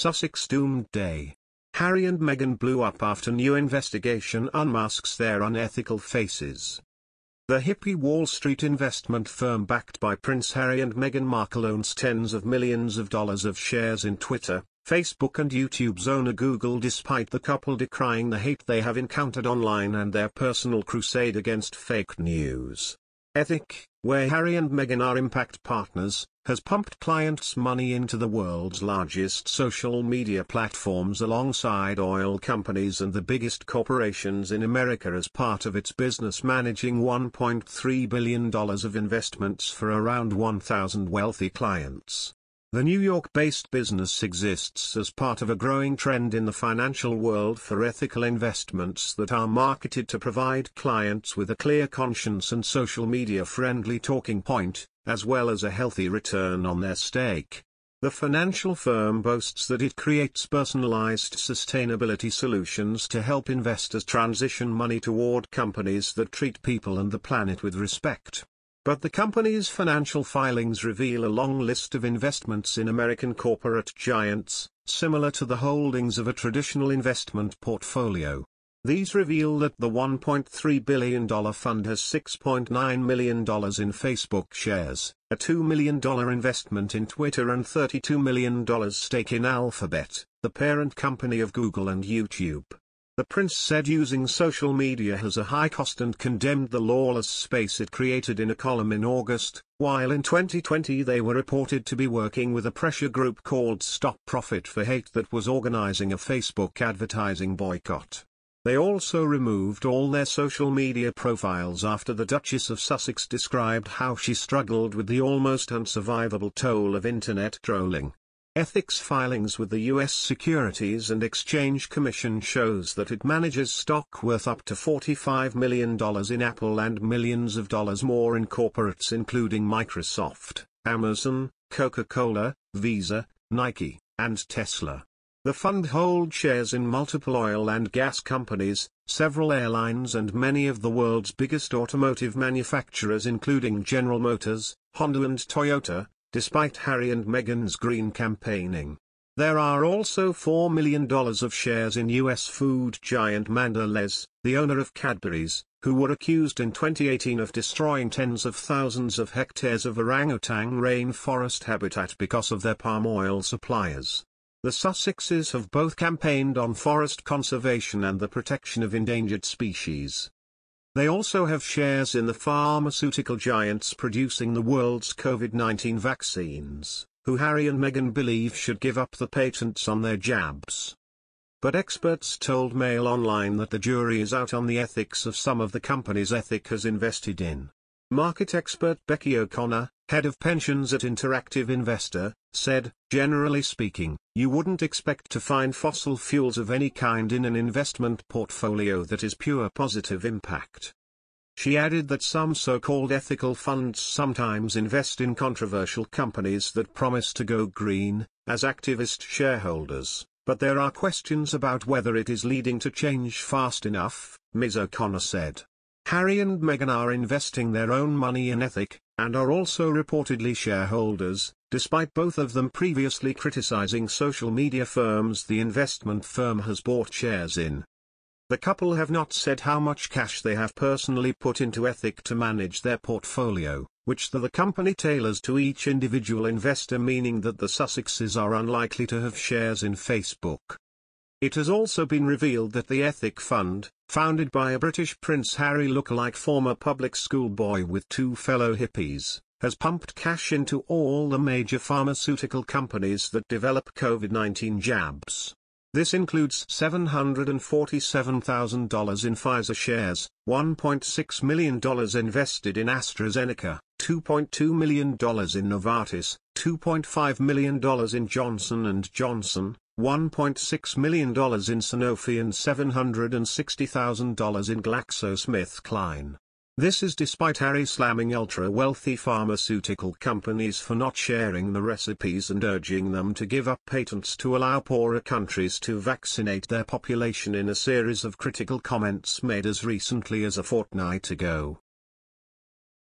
Sussex doomed day. Harry and Meghan blew up after new investigation unmasks their unethical faces. The hippie Wall Street investment firm backed by Prince Harry and Meghan Markle owns tens of millions of dollars of shares in Twitter, Facebook and YouTube's owner Google despite the couple decrying the hate they have encountered online and their personal crusade against fake news. Ethic, where Harry and Meghan are impact partners, has pumped clients' money into the world's largest social media platforms alongside oil companies and the biggest corporations in America as part of its business managing $1.3 billion of investments for around 1,000 wealthy clients. The New York-based business exists as part of a growing trend in the financial world for ethical investments that are marketed to provide clients with a clear conscience and social media-friendly talking point, as well as a healthy return on their stake. The financial firm boasts that it creates personalized sustainability solutions to help investors transition money toward companies that treat people and the planet with respect. But the company's financial filings reveal a long list of investments in American corporate giants, similar to the holdings of a traditional investment portfolio. These reveal that the $1.3 billion fund has $6.9 million in Facebook shares, a $2 million investment in Twitter and $32 million stake in Alphabet, the parent company of Google and YouTube. The prince said using social media has a high cost and condemned the lawless space it created in a column in August, while in 2020 they were reported to be working with a pressure group called Stop Profit for Hate that was organizing a Facebook advertising boycott. They also removed all their social media profiles after the Duchess of Sussex described how she struggled with the almost unsurvivable toll of internet trolling. Ethic's filings with the U.S. Securities and Exchange Commission shows that it manages stock worth up to $45 million in Apple and millions of dollars more in corporates including Microsoft, Amazon, Coca-Cola, Visa, Nike, and Tesla. The fund holds shares in multiple oil and gas companies, several airlines and many of the world's biggest automotive manufacturers including General Motors, Honda and Toyota, despite Harry and Meghan's green campaigning. There are also $4 million of shares in US food giant Mondelez, the owner of Cadbury's, who were accused in 2018 of destroying tens of thousands of hectares of orangutan rainforest habitat because of their palm oil suppliers. The Sussexes have both campaigned on forest conservation and the protection of endangered species. They also have shares in the pharmaceutical giants producing the world's COVID-19 vaccines, who Harry and Meghan believe should give up the patents on their jabs. But experts told Mail Online that the jury is out on the ethics of some of the companies Ethic has invested in. Market expert Becky O'Connor, head of pensions at Interactive Investor, said, generally speaking, you wouldn't expect to find fossil fuels of any kind in an investment portfolio that is pure positive impact. She added that some so-called ethical funds sometimes invest in controversial companies that promise to go green, as activist shareholders, but there are questions about whether it is leading to change fast enough, Ms. O'Connor said. Harry and Meghan are investing their own money in Ethic, and are also reportedly shareholders, despite both of them previously criticizing social media firms the investment firm has bought shares in. The couple have not said how much cash they have personally put into Ethic to manage their portfolio, which the, the company tailors to each individual investor meaning that the Sussexes are unlikely to have shares in Facebook. It has also been revealed that the Ethic Fund, founded by a British Prince Harry lookalike former public school boy with two fellow hippies, has pumped cash into all the major pharmaceutical companies that develop COVID-19 jabs. This includes $747,000 in Pfizer shares, $1.6 million invested in AstraZeneca, $2.2 million in Novartis, $2.5 million in Johnson & Johnson, $1.6 million in Sanofi and $760,000 in GlaxoSmithKline. This is despite Harry slamming ultra-wealthy pharmaceutical companies for not sharing the recipes and urging them to give up patents to allow poorer countries to vaccinate their population in a series of critical comments made as recently as a fortnight ago.